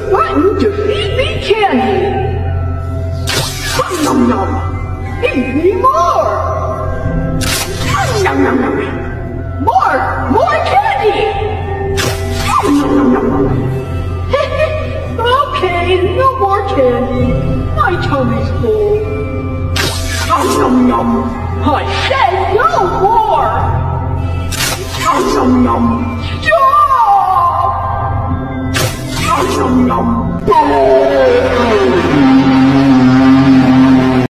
button to feed me candy. Nom nom. Feed me more. Nom nom nom. More, more candy. Nom nom nom. okay, no more candy. My tummy's full. Nom nom nom. I said no more. Nom nom nom. Stop! 终于要到。